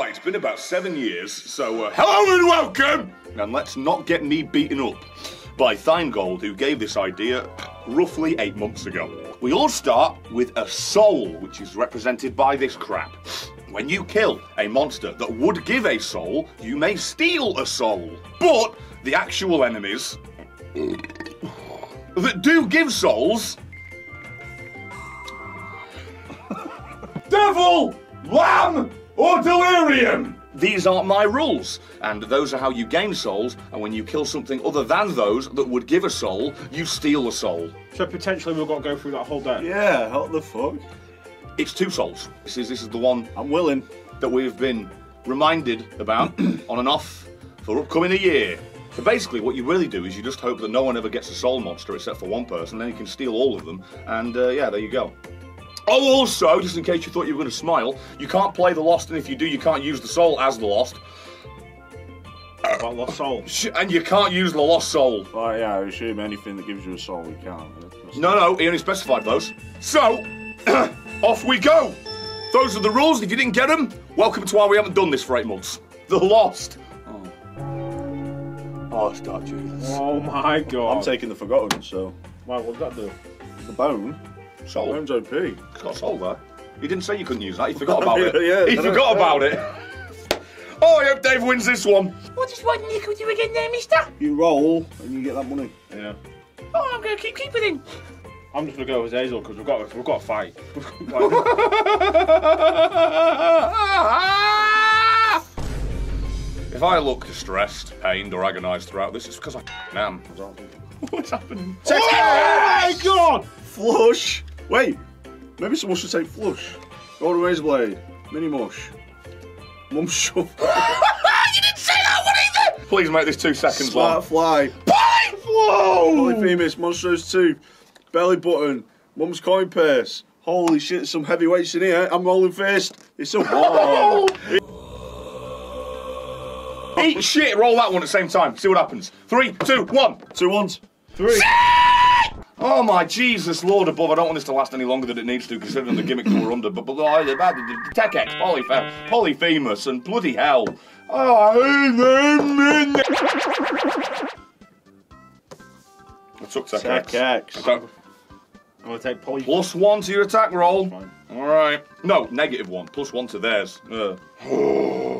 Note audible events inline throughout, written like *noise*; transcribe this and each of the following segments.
Right, it's been about seven years, so uh, hello and welcome! And let's not get me beaten up by Theingold, who gave this idea roughly eight months ago. We all start with a soul, which is represented by this crap. When you kill a monster that would give a soul, you may steal a soul. But the actual enemies that do give souls. Devil! Lamb! Or delirium! These aren't my rules, and those are how you gain souls. And when you kill something other than those that would give a soul, you steal a soul. So potentially we've got to go through that whole day. Yeah, what the fuck? It's two souls. This is this is the one I'm willing. that we've been reminded about *clears throat* on and off for upcoming a year. So basically, what you really do is you just hope that no one ever gets a soul monster except for one person, then you can steal all of them, and uh, yeah, there you go. Oh, also, just in case you thought you were going to smile, you can't play the Lost, and if you do, you can't use the soul as the Lost, About lost soul. And you can't use the Lost Soul. Well, yeah, I assume anything that gives you a soul, you can't. No, no, he only specified those. So, *clears throat* off we go. Those are the rules. If you didn't get them, welcome to why we haven't done this for eight months. The Lost. Oh, oh start Jesus. Oh my god. I'm taking the forgotten, so Wow, what does that do? the bone. Soul. Bone's OP. It's got sold soul there. He didn't say you couldn't use that. He *laughs* forgot about it. Yeah, he I know. forgot about it. *laughs* Oh, I hope Dave wins this one. What is one nickel do again there, mister? You roll and you get that money. Yeah. Oh, I'm going to keep keeping him. I'm just gonna go with Hazel because we've got we've got to fight. *laughs* if I look distressed, pained, or agonised throughout this, it's because I am. What's happening? Oh my god! Flush! Wait, maybe someone should say flush. Golden razor blade, mini mush, mum shove, *laughs* you didn't say that one either! Please make this two seconds smart long. fly, Bye! Whoa! polyphemus, monstrous tooth, belly button, mum's coin purse. Holy shit, some heavyweights in here. I'm rolling first. It's a wall. Eat shit, roll that one at the same time. See what happens. Three, two, one. Two ones. Three. Oh my Jesus, Lord above! I don't want this to last any longer than it needs to, considering the gimmick that we're under. But but oh, the bad the Tech X, Polyphe- Polyphemus, and bloody hell! Oh, I took Tech, Tech X. X. I took- I'm gonna take poly. Plus one to your attack roll. All right. No, negative one. Plus one to theirs. Uh. *sighs*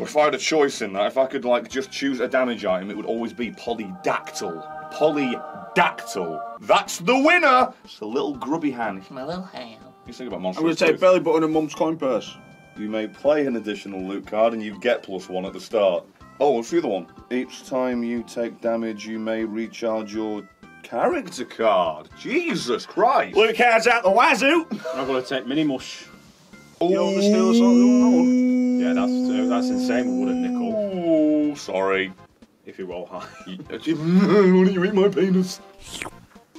if I had a choice in that, if I could like just choose a damage item, it would always be polydactyl. Polydactyl. That's the winner. It's a little grubby hand. My little hand. You think about monster. I'm going to take belly button and mum's coin purse. You may play an additional loot card and you get plus one at the start. Oh, what's the other one? Each time you take damage, you may recharge your character card. Jesus Christ. Blue cards out the wazoo. I'm gonna take mini mush. You oversteal us all. Yeah, that's uh, that's insane with wooden nickel. Oh, sorry. If you roll high. Why *laughs* don't you eat my penis?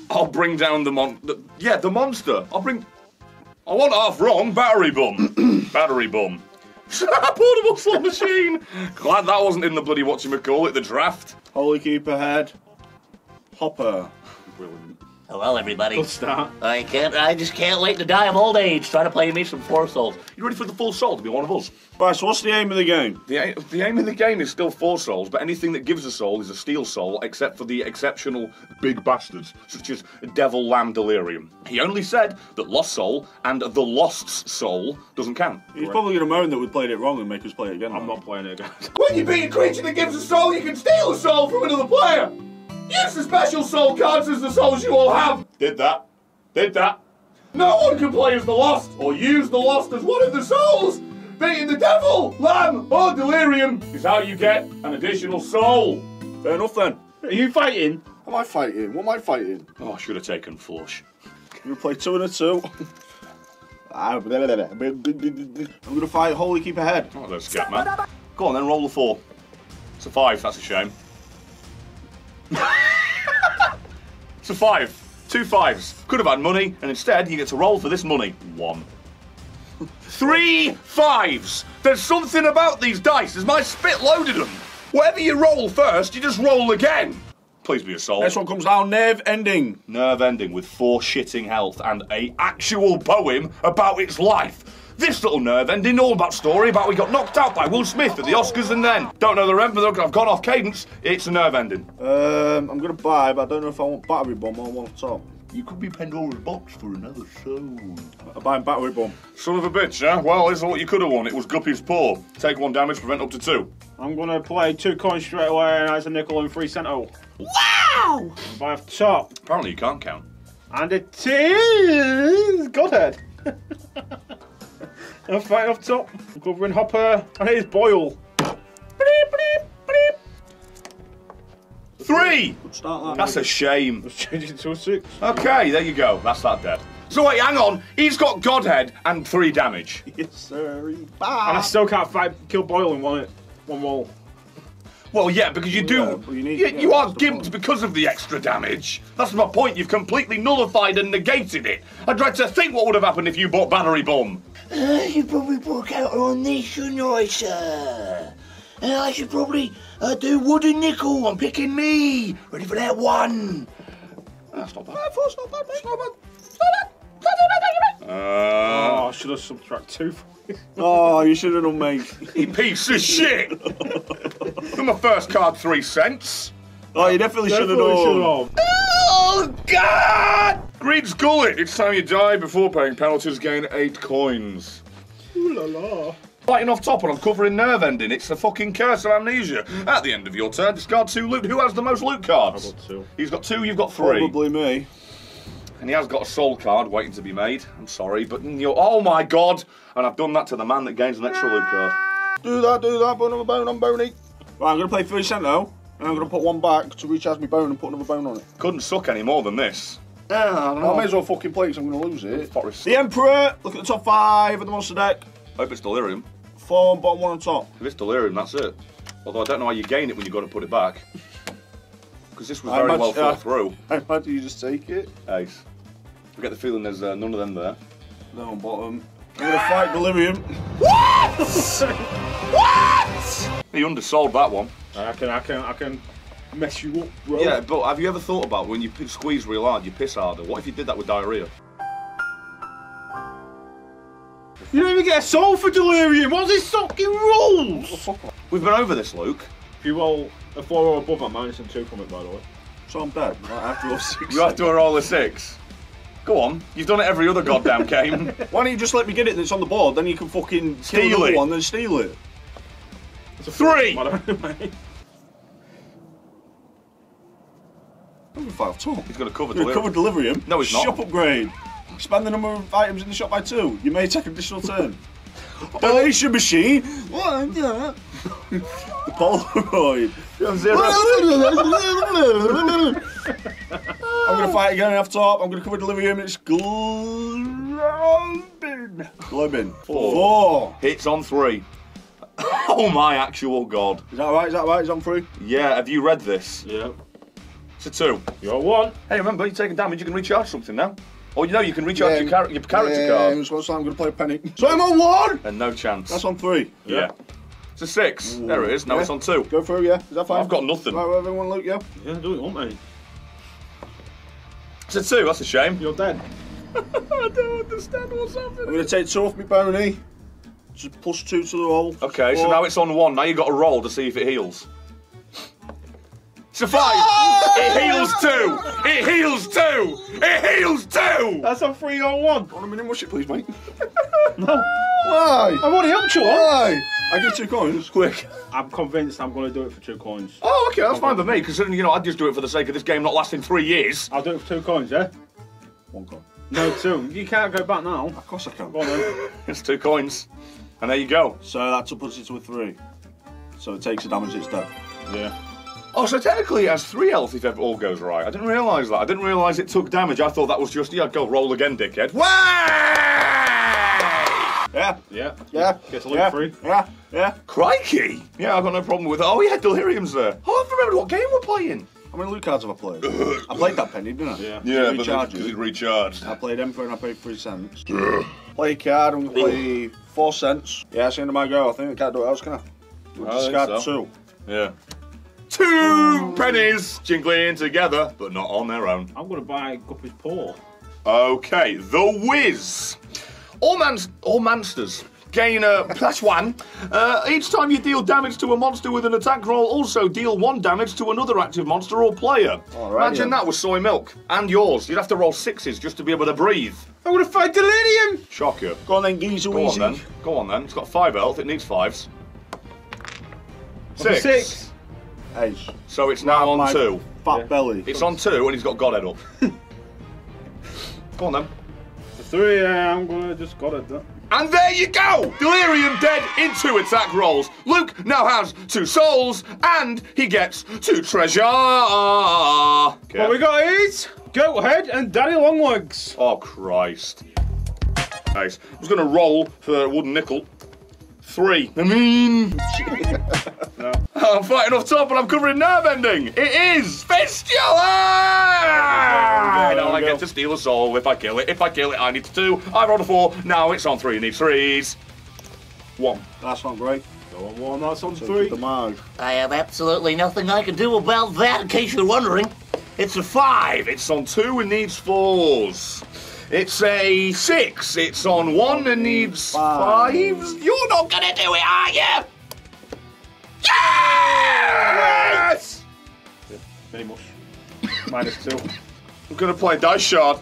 I'll bring down the mon. The, yeah, the monster. I'll bring. I want half wrong. Battery bum. *clears throat* Battery bum. *laughs* Portable slot machine. Glad that wasn't in the bloody whatchamacallit, the draft. Holy keeper head. Hopper. Brilliant. Oh, Hello, everybody. Good start. I can't. I just can't wait to die of old age trying to play me some four souls. You ready for the full soul to be one of us? Right, so what's the aim of the game? The aim, the aim of the game is still four souls, but anything that gives a soul is a steel soul, except for the exceptional big bastards, such as Devil Lamb Delirium. He only said that Lost Soul and the Lost's Soul doesn't count. He's probably going to moan that we played it wrong and make us play it again. I'm not playing it again. When you beat a creature that gives a soul, you can steal a soul from another player. Use the special soul cards as the souls you all have. Did that. Did that. No one can play as the Lost or use the Lost as one of the souls. Beating the devil, lamb, or delirium is how you get an additional soul. Fair enough then. Are you fighting? Am I fighting? What am I fighting? Oh, I should have taken flush. You play two and a two. I'm going to fight Holy Keep ahead. Oh, there's scat man. Go on then, roll the four. It's a five. That's a shame. It's a five. Two fives. Could have had money, and instead you get to roll for this money. One. *laughs* Three fives. There's something about these dice. Has my spit loaded them? Whatever you roll first, you just roll again. Please be a soul. Next one comes down, nerve ending. Nerve ending with four shitting health and a actual poem about its life. This little nerve ending, all about story about we got knocked out by Will Smith at the Oscars and then. Don't know the rent, but I've gone off cadence. It's a nerve ending. Um, I'm gonna buy, but I don't know if I want battery bum or one top. You could be Pandora's box for another show. I'm buying battery bum. Son of a bitch, yeah? Well, this is what you could have won. It was Guppy's paw. Take one damage, prevent up to two. I'm gonna play two coins straight away, and that's a nickel and three cento. Wow! Buy off top, Apparently, you can't count. and it is Godhead. *laughs* I'm fighting off top. I'm covering Hopper, and it is Boil. Bleep, bleep, bleep. Three! Good start that. That's a shame. Let's change it to a six. Okay, there you go. That's that dead. So wait, hang on. He's got Godhead and three damage. *laughs* Yes, sir. And I still can't fight, kill Boil in one, one wall. Well, yeah, because you do. yeah, you need- you, yeah, you are gimped because of the extra damage. That's my point. You've completely nullified and negated it. I tried to think what would have happened if you bought battery bum. Uh, you probably broke out on this, shouldn't I, sir? Uh, I should probably uh, do wooden nickel. I'm picking me. Ready for that one? That's not bad. That's not bad, mate. It's not bad. Uh, Oh, I should have subtract two. from this. *laughs* Oh, you should have done, mate. you piece of shit. *laughs* For my first card, three cents. Oh, you definitely should have Definitely should done. Have. Oh, God! Green Gullet. It's time you die before paying penalties. Gain eight coins. Ooh la la. Fighting off top and I'm covering nerve ending. It's the fucking curse of amnesia. At the end of your turn, discard two loot. Who has the most loot cards? I've got two. He's got two, you've got three. Probably me. And he has got a soul card waiting to be made. I'm sorry, but you're. Oh my god! And I've done that to the man that gains an extra loot card. Do that, do that, put another bone on Boney. Right, I'm gonna play three cent now, and I'm gonna put one back to recharge my bone and put another bone on it. Couldn't suck any more than this. I I may as well fucking play because I'm gonna lose it. Forest. The Emperor, look at the top five of the monster deck. Hope it's delirium. Four on bottom, one on top. If it's delirium, that's it. Although I don't know how you gain it when you've got to put it back. Because this was I very well imagine- thought uh, through. *laughs* I imagine you just take it. Ace. I get the feeling there's uh, none of them there. No on bottom. I'm gonna fight Delirium. *laughs* What? *laughs* what? He undersold that one. I can, I can, I can mess you up, bro. Yeah, but have you ever thought about when you squeeze real hard, you piss harder? What if you did that with diarrhea? You don't even get a soul for delirium. What's this fucking rules? We've been over this, Luke. If you roll a four or above, I'm minus two from it, by the way. So I'm dead. Right, I have to roll six. You have to roll a six. Go on. You've done it every other goddamn game. *laughs* Why don't you just let me get it that's on the board, then you can fucking Steal it. one and steal it. It's a Three. By the way. I'm gonna fight off top. He's going to cover I'm cover Delirium. No, he's not. Shop upgrade. Expand the number of items in the shop by two. You may take an additional turn. *laughs* Donation machine. What? The Polaroid. I'm gonna fight again off top. I'm gonna cover Delirium. It's Globin. Globin. Four. Four. Hits on three. *laughs* Oh my actual god. Is that right? Is that right? Is on three? Yeah, have you read this? Yeah. It's a two. You're one. Hey, remember, you're taking damage, you can recharge something now. Or you know, you can recharge your, char- your character yeah, card. Yeah, so I'm gonna play a penny. So I'm on one. And no chance. That's on three. Yeah. It's a six. There it is. Now Yeah. it's on two. Go through, yeah. Is that fine? I've got nothing. Right, everyone, look, yeah. Yeah, do it, won't mate. It's a two. That's a shame. You're dead. *laughs* I don't understand what's happening. I'm gonna take two off my bony. Just plus two to the roll. Okay, so Four. now it's on one. Now you've got to roll to see if it heals. It's a five. It heals two. It heals two. It heals two. That's a three on one. Want a minute mush it, please, mate? *laughs* No. Why? I've already helped you one. Why? I get two coins. Quick. I'm convinced I'm going to do it for two coins. Oh, okay, that's fine with me. Considering you know, I'd just do it for the sake of this game not lasting three years. I'll do it for two coins, yeah? One coin. No, two. You can't go back now. Of course I can. Go on then. *laughs* It's two coins, and there you go. So that puts it to a three. So it takes the damage, it's done. Yeah. Oh, so technically it has three health if it all goes right. I didn't realise that. I didn't realise it took damage. I thought that was just yeah, go roll again, dickhead. Way! Yeah. Yeah. Yeah. Gets a loot yeah. free. Yeah. Yeah. Crikey! Yeah, I've got no problem with it. Oh yeah, delirium's there. Oh, I've remembered what game we're playing. How many loot cards have I played? I played that penny, didn't I? Yeah. Yeah, Recharge because it. it recharged. I played Emperor and I paid three cents. play a card, I'm play four cents. Yeah, that's the end of my go. I think I can't do it else, can I? We'll I think discard so. two. Yeah. Two pennies jingling together, but not on their own. I'm going to buy Guppy's paw. Okay, The Wiz. all mans, all monsters gain a plus one. Uh, each time you deal damage to a monster with an attack roll, also deal one damage to another active monster or player. Alrighty Imagine then. that with soy milk and yours. You'd have to roll sixes just to be able to breathe. I'm gonna fight Delirium! Shocker. Go on then, Geezer Go on then. Go on then. It's got five health. It needs fives. Six. Six. Ace. So it's now on My two. Fat Yeah. belly. It's on two, and he's got Godhead up. *laughs* Go on then. For three, yeah, I'm gonna just got it. That. And there you go! Delirium dead in two attack rolls. Luke now has two souls, and he gets two treasure. What we got is Goat Head and Daddy Longlegs. Oh, Christ. Nice. I was going to roll for a wooden nickel. Three. I mean. *laughs* I'm fighting off top and I'm covering nerve ending. It is Fistula! There we go, Now there I get to steal a soul if I kill it. If I kill it, I need to two. I rolled a four. Now it's on three. It needs threes. One. That's not great. Go on one, that's on So three. The mag. I have absolutely nothing I can do about that, in case you're wondering. It's a five. It's on two and needs fours. It's a six. It's on one and needs Five. fives. You're not gonna do it, are you? Yes! Mini mush. Minus two. I'm gonna play Dice Shard.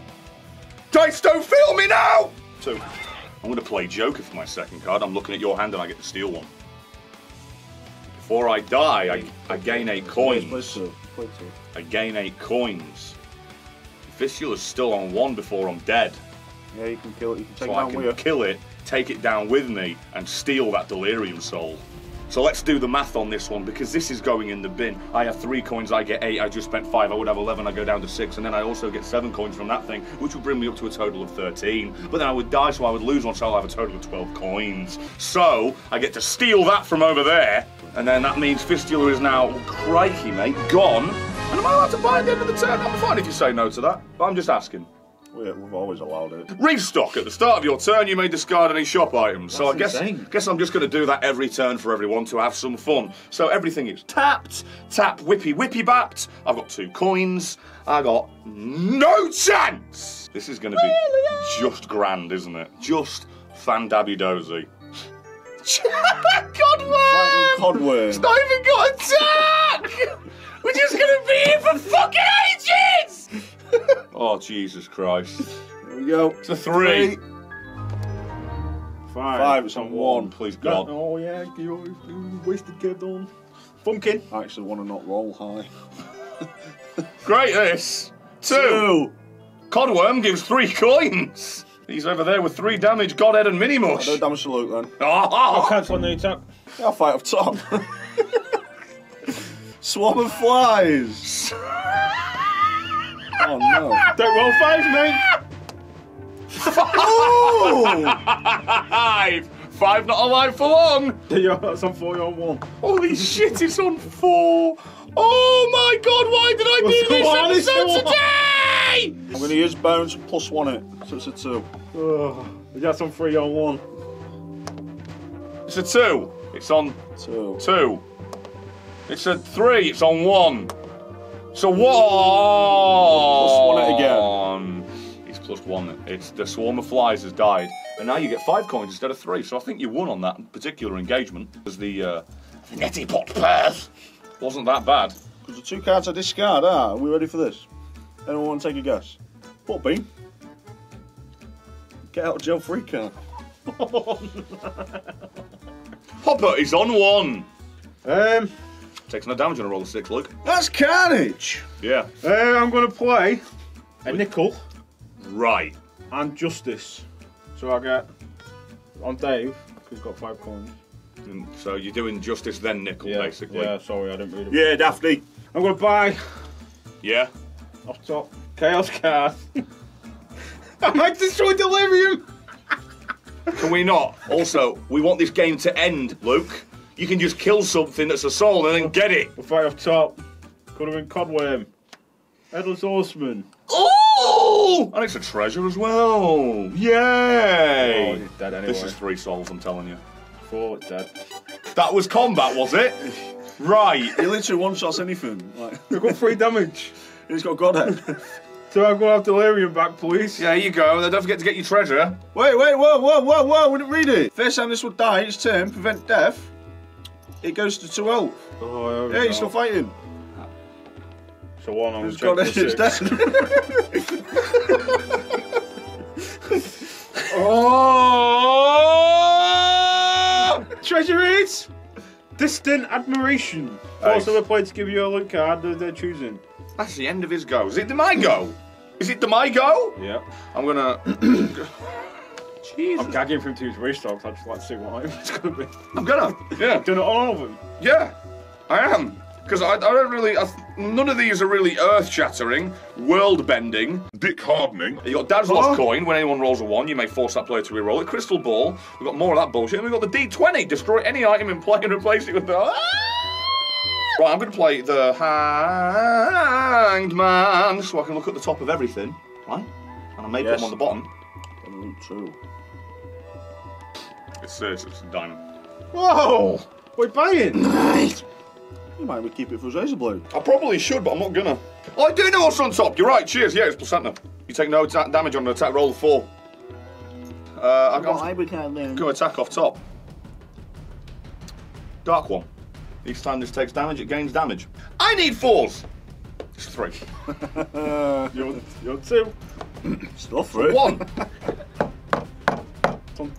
Dice don't feel me now! Two. I'm gonna play Joker for my second card. I'm looking at your hand and I get to steal one. Before I die, I, I gain eight coins. two. Play two. I gain eight coins. Fistula's still on one before I'm dead. Yeah, you can kill it. You can take So it I down can with kill it, take it down with me, and steal that delirium soul. So let's do the math on this one because this is going in the bin. I have three coins, I get eight. I just spent five, I would have 11, I go down to six, and then I also get seven coins from that thing, which would bring me up to a total of 13. But then I would die, so I would lose one, so I'll have a total of 12 coins. So I get to steal that from over there, and then that means Fistula is now, oh, crikey, mate, gone. And am I allowed to buy at the end of the turn? I'm fine if you say no to that, but I'm just asking. We- We've always allowed it. Restock. At the start of your turn, you may discard any shop items. so I That's guess insane. guess I'm just going to do that every turn for everyone to have some fun. So everything is tapped, tap, whippy, whippy, bapped. I've got two coins. I got no chance. This is going to be just grand, isn't it? Just fandabby dozy. *laughs* Godworm! Codworm. It's not even got attack! *laughs* We're just gonna be here for fucking ages! *laughs* oh, Jesus Christ. Here we go. It's a three. Five. Five, it's on one. Please, God. Oh yeah, you you wasted kid on. Pumpkin. I actually want to not roll high. *laughs* Great, this. Two. Two. Codworm gives three coins. He's over there with three damage, Godhead, and Minimush. No damage to Luke then. Oh, Cancel on the attack. Yeah, I'll fight up top. *laughs* Swarm of flies. Oh no. Don't roll fives, mate. five. Five not alive for long. Yeah, that's on four, you're on one. Holy shit, it's on four. Oh my god, why did I What's do this the one? It's the episode one. today? I'm going to use bones and plus one it. So it's a two. Oh, that's on three, you're on one. It's a two. It's on Two. two. It's a three. It's on one. So one. Plus one it again. It's plus one. It's the swarm of flies has died, and now you get five coins instead of three. So I think you won on that particular engagement. Because the uh, netty pot purse wasn't that bad. Because the two cards I discard are. Are we ready for this? Anyone want to take a guess? What beam? Get out of jail free card. *laughs* Hopper is on one. Um, Takes no damage on a roll of six, Luke. That's carnage. Yeah. uh, I'm going to play a nickel Right. and justice. So I get on Dave, because he's got five coins. And so you're doing justice then nickel, basically. Yeah, sorry, I didn't read it. Yeah, Daphne. I'm going to buy Yeah. off top Chaos card. *laughs* I might destroy Delirium. *laughs* Can we not? Also, we want this game to end, Luke. You can just kill something that's a soul and then get it. We'll fight off top. Could have been Codworm. Headless Horseman. Oh! And it's a treasure as well. Yay! Oh, he's dead anyway. This is three souls, I'm telling you. Four, dead. That was combat, was it? Right. He literally one shots anything. Like, *laughs* We've got three damage. he's got Godhead. *laughs* So I'm gonna have delirium back, please. Yeah, here you go. Then don't forget to get your treasure. Wait, wait, whoa, whoa, whoa, whoa, we didn't read it. First time this would die, its turn, prevent death. It goes to two health. Oh, Yeah, you're still fighting. So one on It's got it, it's dead. *laughs* Oh! Treasure is distant admiration. Force Nice. other player to give you a loot card that they're choosing. That's the end of his go. Is it the my go? Is it the my go? Yeah. I'm gonna. *clears throat* Jesus. I'm gagging from two restocks. I'd just like to see what it's gonna be. I'm gonna. Yeah. Done it on all of them. Yeah. I am. Because I, I don't really. I, th- none of these are really earth shattering, world bending, dick hardening. You got Dad's Lost Coin. When anyone rolls a one, you may force that player to re-roll it. Crystal Ball. We've got more of that bullshit. And we've got the D20. Destroy any item in play and replace it with the. Ah! Right, I'm going to play the Hanged Man so I can look at the top of everything. Right? And I may put them on the bottom. True. It's, uh, it's, it's a diamond. Whoa! We're buying. You might be keep it for Razor Blade. I probably should, but I'm not gonna. Oh, I do know what's on top. You're right. Cheers. Yeah, it's placenta. You take no damage on an attack roll of four. Uh, I'm going would kind of to attack off top. Dark one. Each time this takes damage, it gains damage. I need fours. It's three. *laughs* You're, you're two. Still through. One. *laughs*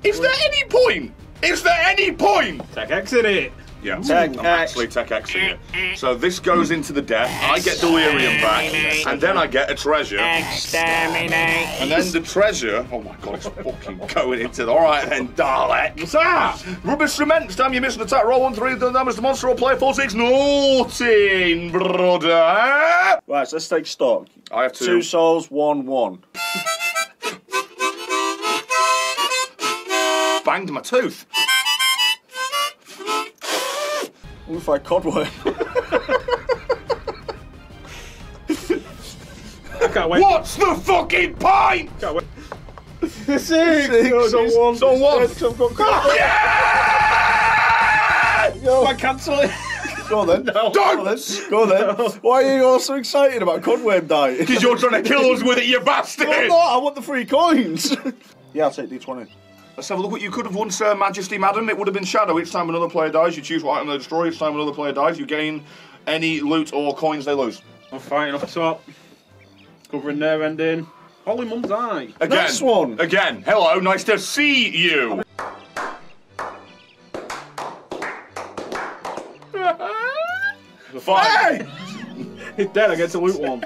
Is there any point? Is there any point? Tech exit it. Yeah, Tech I'm X. actually Tech Xing it. So this goes into the death. I get delirium back, and then I get a treasure. Exterminate. And then the treasure. Oh my god, it's fucking going into the. Alright then, Dalek. What's that? Rubber cement. This time you miss an attack. Roll one three. Then damage the monster or play four six. Naughty, brother. Right, so let's take stock. I have to. Two souls, one, one. Banged my tooth. What if I codworm? I can't wait. What's the fucking point? Can't wait. Six. Six. No, it's on one. It's on one. Six, I've got card. Go, I cancel it. go on then. *laughs* Don't! Go then. Go then. Why are you all so excited about codworm dying? Because you're trying to kill us with it, you *laughs* I'm bastard! not. I want the free coins. *laughs* yeah, I'll take D20. Let's have a look what you could have won, Sir Majesty, Madam. It would have been Shadow. Each time another player dies, you choose what item they destroy. Each time another player dies, you gain any loot or coins they lose. I'm fighting off top. Covering their ending. Holy mum's eye. Again. Next one. Again. Hello, nice to see you. Fine. He's dead. I get to loot one.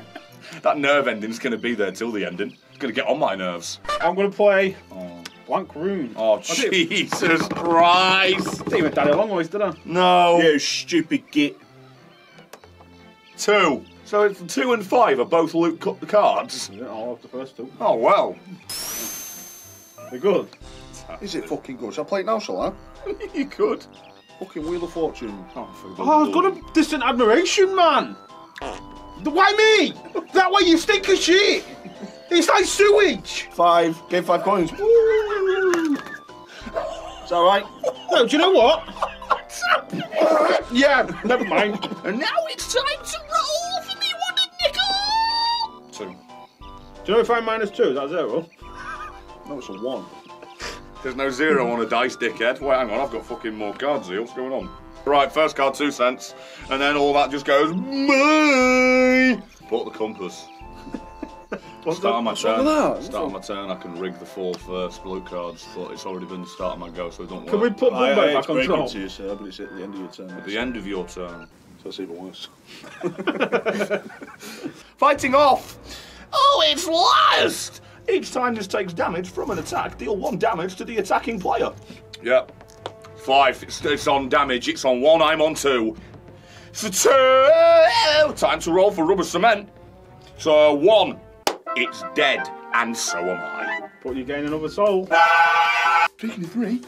That nerve ending's going to be there till the ending. It's going to get on my nerves. I'm gonna play oh. Blank Rune. Oh, Jesus Christ. didn't even daddy long ways, did I? No. You stupid git. Two. So it's two and five are both loot cu- cards. Yeah, I'll have the first two. Oh, well. They're good. Is it fucking good? Shall I play it now, shall I? *laughs* you could. Fucking Wheel of Fortune. Oh, for Oh, I've got a distant admiration, man. Why me? That way you stink of shit. It's like sewage. Five. Game five coins. Is that right? No, do you know what? yeah, never mind. And now it's time to roll for me wooden nickel. Two. Do you know if I'm minus two, is that zero? No, it's a one. There's no zero on a dice, dickhead. Wait, hang on, I've got fucking more cards here. What's going on? Right, first card, two cents. And then all that just goes, my. Put the compass. *laughs* Start my what's wrong turn. with that? Start my turn. I can rig the four first blue cards, but it's already been the start of my go, so it don't Can we work. put I, I Bombay hate back to on break it top? to you, sir, but it's at the end of your turn. At the end of your turn. So it's even worse. *laughs* Fighting off! Oh, it's last! Each time this takes damage from an attack, deal one damage to the attacking player. Yep. Five. It's, it's on damage. It's on one. I'm on two. So two. Time to roll for rubber cement. So one. It's dead, and so am I. But you gain another soul. Speaking of three,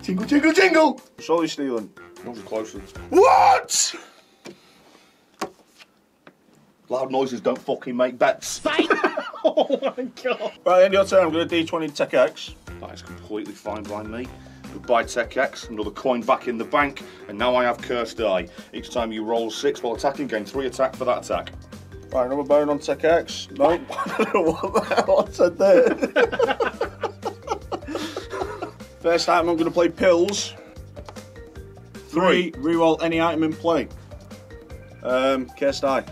jingle, jingle, jingle. Solly stealing. Yours are closer. What? Loud noises don't fucking make bets. *laughs* *laughs* oh my god. Right, end of your turn. I'm going to D20 Tech X. That is completely fine by me. Goodbye Tech X, another coin back in the bank, and now I have Cursed Eye. Each time you roll six while attacking, gain three attack for that attack. Right, another bone on Tech X. No, *laughs* I don't know what the hell I said there. *laughs* First item, I'm going to play pills. Three, reroll any item in play. Um, Cursed Eye.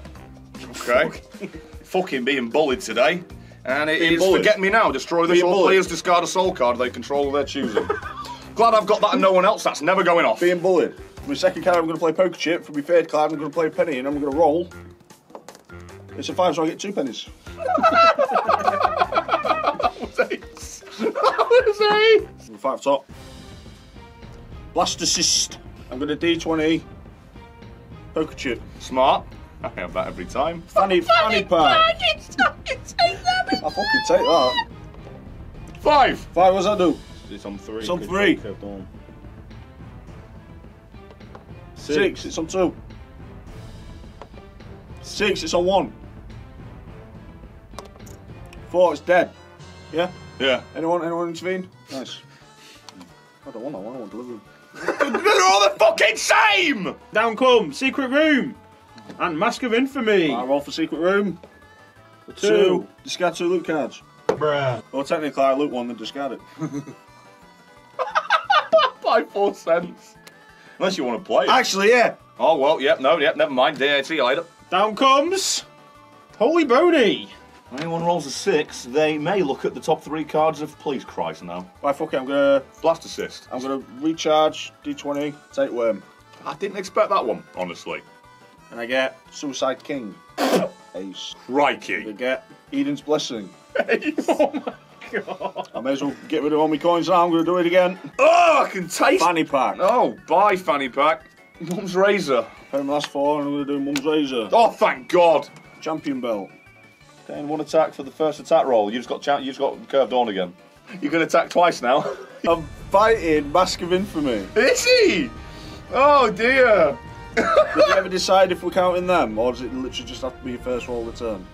Okay. *laughs* Fucking being bullied today. And it Being is bullied? Forget Me Now. Destroy this. All bullied? players discard a soul card they control their choosing. Glad I've got that and no one else. That's never going off. Being bullied. For my second card, I'm going to play poker chip. For my third card, I'm going to play penny, and I'm going to roll. It's a five, so I get two pennies. *laughs* Five top. Blast assist. I'm going to D20. Poker chip. Smart. I have that every time. Fanny, fanny pack. I fucking take that. Five. Five, what's that do? It's on three. It's on 'cause three. you're on. Six, it's on two. Six, it's on one. Four, it's dead. Yeah? Yeah. Anyone, anyone intervene? Nice. I don't want that one, I want delivery. They're all the fucking same! Down come secret room and mask of infamy. I roll for secret room. For Two. Discard two loot cards. Bruh. Well, technically, I loot one, then discard it. *laughs* By four cents. Unless you want to play it. Actually, yeah. Oh, well, yep, no, yep, never mind. Yeah, see you later. Down comes Holy Boney. When anyone rolls a six, they may look at the top three cards of Please Christ now. Right, fuck it, I'm gonna, Blast assist. I'm gonna recharge D20, take worm, I didn't expect that one, honestly. and I get Suicide King. *coughs* Ace. I Crikey. get Eden's Blessing. Oh my god. I may as well get rid of all my coins now. I'm gonna do it again. Oh, I can taste Fanny pack. Oh, bye, fanny pack. Mum's razor. Pay my last four, and I'm gonna do Mum's Razor. Oh, thank God. Champion belt. Gain one attack for the first attack roll. You just got cha- you just got curved on again. You can attack twice now. *laughs* I'm fighting Mask of Infamy. Is he? Oh dear. Did you *laughs* ever decide if we're counting them, or does it literally just have to be your first roll of the turn?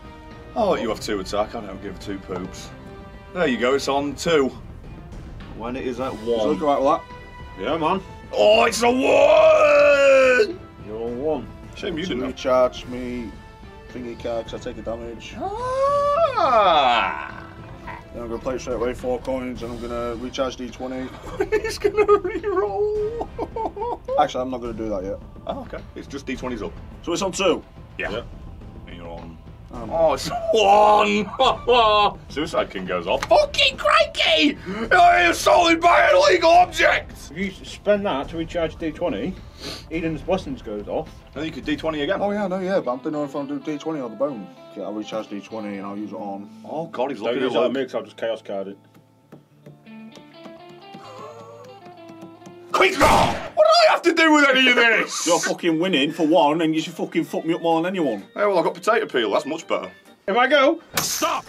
I'll you have two attack. I don't give two poops. There you go. It's on two. When it is at Does it look one. alright with that? Yeah, man. Oh, it's a one. You're on one. Shame you To didn't. have- recharge me thingy card because I take the damage. Ah. Then I'm gonna play it straight away, four coins, and I'm gonna recharge D20. *laughs* He's gonna re-roll. Actually, I'm not gonna do that yet. Oh, okay. It's just d20s up. So it's on two. Yeah. Yeah. And you're on. Um, Oh, it's one! *laughs* Suicide King goes off. Fucking crikey! You're assaulted by an illegal object! If you spend that to recharge D20, Eden's Blessings goes off. Then you could D20 again. Oh yeah, no, yeah, but I don't know if I'm doing D20 or the bone. Okay, I'll recharge D20 and I'll use it on. Oh, God, he's Don't looking use at that Luke. mix, I'll just chaos card it. Quick, now! What do I have to do with any of this? *laughs* You're fucking winning for one, and you should fucking fuck me up more than anyone. Hey, well, I got potato peel. That's much better. If I go, Stop!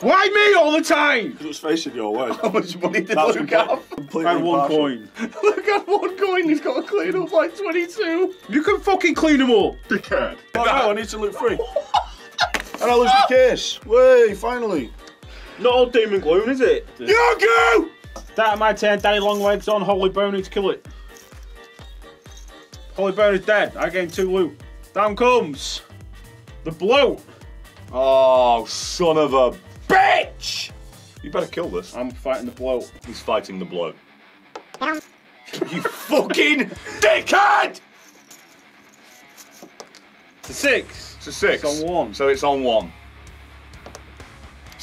why me all the time? Because it's facing your way. *laughs* How much money did That's Luke complete- have? completely I had one coin. *laughs* Look at one coin. He's got to clean up like 22. You can fucking clean them up. Dickhead. Oh no, I need to look free. and I lose the case. Way, finally. Not all doom and gloom, is it? Yogu! Start of my turn, Daddy Longlegs on Holy to kill it. Holy Boney's dead. I gain two loot. Down comes the bloat. Oh, son of a bitch! You better kill this. I'm fighting the bloat. He's fighting the blow. you fucking dickhead! It's a six. It's a six. It's on one. So it's on one.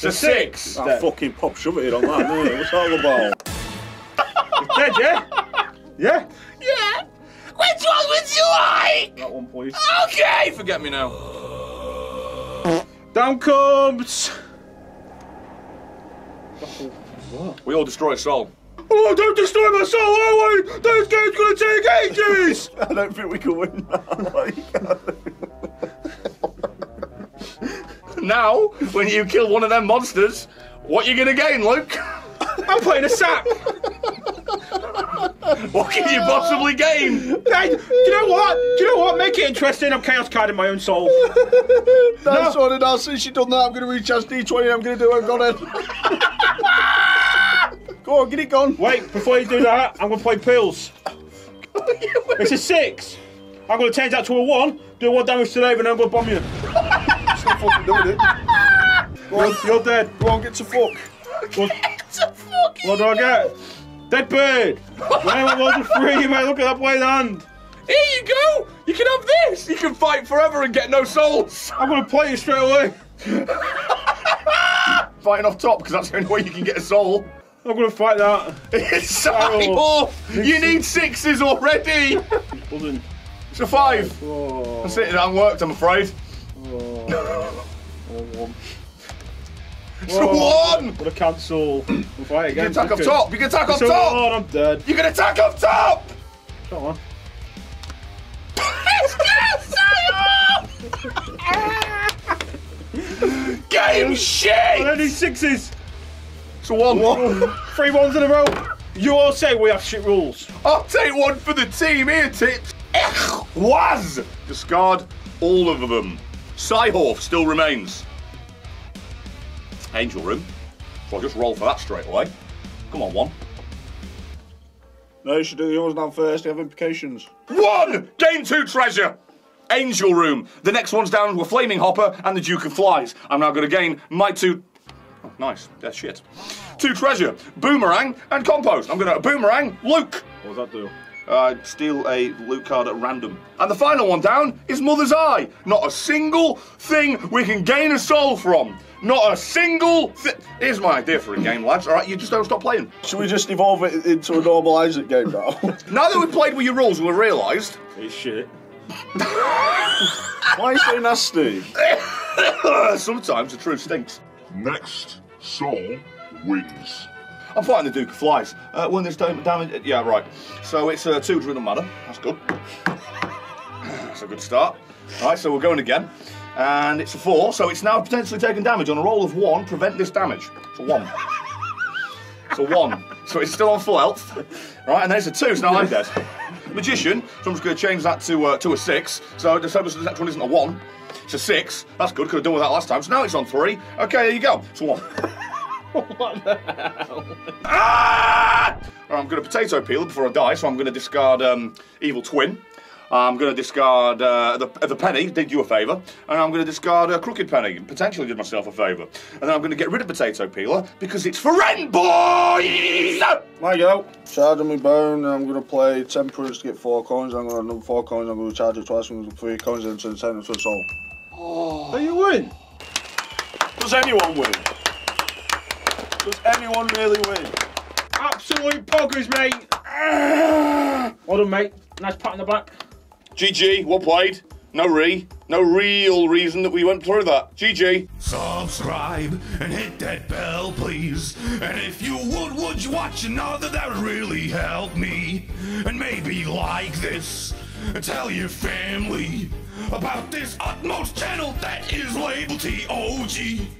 It's a six. six. I fucking pop shove it on that, didn't it? What's all about? *laughs* It's dead, yeah? yeah? Yeah. Which one would you like? That one, please. Okay, forget me now. Down comes. We all destroy a soul. Oh, don't destroy my soul, Owen! This game's gonna take ages! *laughs* I don't think we can win that. *laughs* Now, when you kill one of them monsters, what you gonna gain, Luke? I'm playing a sap! What can you possibly gain? Hey, do you know what? Do you know what? Make it interesting. I'm chaos carding my own soul. That's what it is. Since you done that, I'm going to recharge D20 I'm going to do it. Go on then. *laughs* Go on, get it gone. Wait, before you do that, I'm gonna play pills. *laughs* It's a six. I'm gonna change that to a one, do one damage to Dave, and then I'm gonna bomb you. Stop fucking doing it. Go on, You're dead. go on, get to fuck. What do I get? Dead bird. Why was it free, mate? Look at that white hand. Here you go! You can have this! You can fight forever and get no souls! I'm gonna play you straight away. *laughs* Fighting off top, because that's the only way you can get a soul. I'm gonna fight that. *laughs* It's cyborg! Oh. You need sixes already! It's a five. Oh, That's it, it hasn't worked, I'm afraid. Oh, one. It's a one! What a cancel. We'll fight You can attack up top! You can attack up So, top! oh, I'm dead. You can attack up top! Come on. *laughs* Game shit! need sixes. It's a one. Three ones in a row. You all say we have shit rules. I'll take one for the team here, tits. Ech, was! Discard all of them. Psyhorf still remains. Angel Room. So I'll just roll for that straight away. Come on, one. No, you should do yours now first. You have implications. One! Gain two treasure! Angel Room. The next one's down were Flaming Hopper and the Duke of Flies. I'm now going to gain my two. Oh, nice. That's shit. Two treasure. Boomerang and Compost. I'm going to Boomerang Luke. What does that do? Uh, steal a loot card at random. And the final one down is Mother's Eye. Not a single thing we can gain a soul from. Not a single thing. Here's my idea for a game, lads. All right, you just don't stop playing. Should we just evolve it into a normal Isaac game now? *laughs* Now that we've played with your rules, we've realised It's shit. Why are you so nasty? *coughs* sometimes the truth stinks. Next soul wins. I'm fighting the Duke of Flies. Uh, when there's dam- damage, yeah, right. So it's uh, two drill matter. That's good. *coughs* That's a good start. All right, so we're going again, and it's a four. So it's now potentially taking damage on a roll of one. Prevent this damage. It's a one. It's a one. So it's still on full health. All right, and there's a two. So now I'm dead. Magician. So I'm just going to change that to uh, to a six. So the so the next one isn't a one. It's a six. That's good. Could have done with that last time. So now it's on three. Okay, there you go. It's a one. *laughs* what the hell? Ah! All right, I'm going to potato peel before I die, so I'm going to discard um, Evil Twin. I'm going to discard uh, the, the penny, did you a favour, and I'm going to discard a crooked penny, potentially did myself a favour. And then I'm going to get rid of potato peeler because it's for rent, boys! There you go. Charge on my bone, and I'm going to play Temperance to get four coins. I'm going to have another four coins. I'm going to charge it twice. I'm going to three coins into the center to a soul. So you win. Does anyone win? Does anyone really win? Absolute poggers, mate. *sighs* well done, mate. Nice pat on the back. GG, well played. No re, no real reason that we went through that. GG. Subscribe and hit that bell, please. And if you would, would you watch another? That would really help me. And maybe like this. And tell your family about this utmost channel that is labeled TOG.